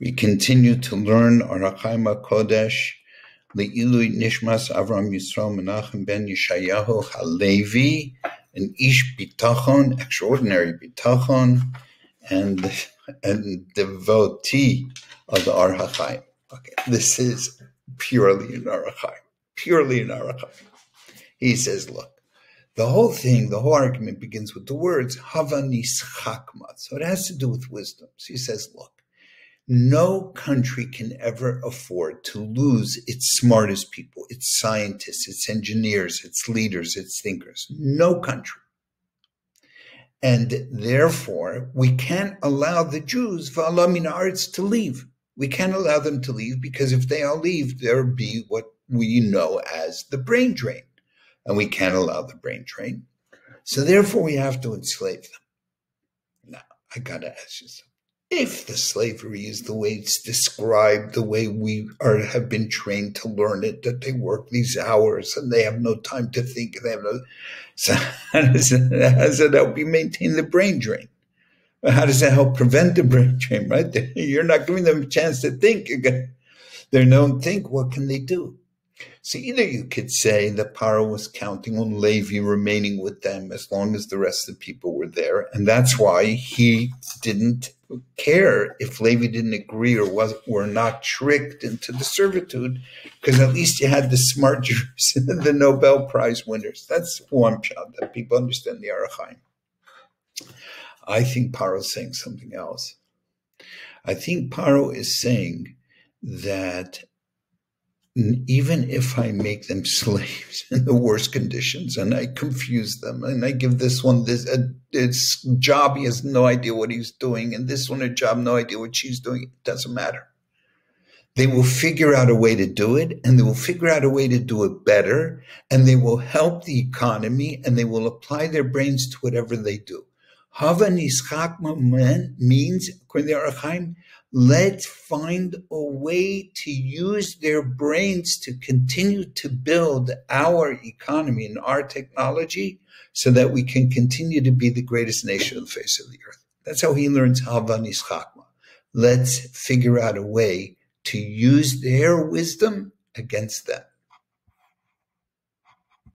We continue to learn Or HaChaim Kodesh, Le'ilui Nishmas Avram Yisrael Menachem Ben Yeshayahu Halevi, an Ish Bitachon, extraordinary Bitachon, and, and devotee of the Or HaChaim. Okay, this is purely an Or HaChaim, purely an Or HaChaim. He says, look, the whole thing, the whole argument begins with the words Hava Nischakma. So it has to do with wisdom. So he says, look, no country can ever afford to lose its smartest people, its scientists, its engineers, its leaders, its thinkers. No country. And therefore, we can't allow the Jews, Valamin arts, to leave. We can't allow them to leave because if they all leave, there'll be what we know as the brain drain. And we can't allow the brain drain. So therefore, we have to enslave them. Now, I got to ask you something if the slavery is the way it's described, the way we are have been trained to learn it, that they work these hours and they have no time to think, they have no. So how does it, how does help you maintain the brain drain? How does that help prevent the brain drain? Right? You're not giving them a chance to think. They don't think. What can they do? So either you could say that Paro was counting on Levi remaining with them as long as the rest of the people were there, and that's why he didn't care if Levi didn't agree or was were not tricked into the servitude, because at least you had the smart Jews, the Nobel Prize winners. That's one shot that people understand the Or HaChaim. I think Paro is saying something else. I think Paro is saying that even if I make them slaves in the worst conditions and I confuse them and I give this one this uh, a, this job, he has no idea what he's doing, and this one a job, no idea what she's doing, it doesn't matter. They will figure out a way to do it and they will figure out a way to do it better and they will help the economy and they will apply their brains to whatever they do. Hava Nischakma means, according to Or HaChaim, let's find a way to use their brains to continue to build our economy and our technology so that we can continue to be the greatest nation on the face of the earth. That's how he learns Hava Nischakma. Let's figure out a way to use their wisdom against them.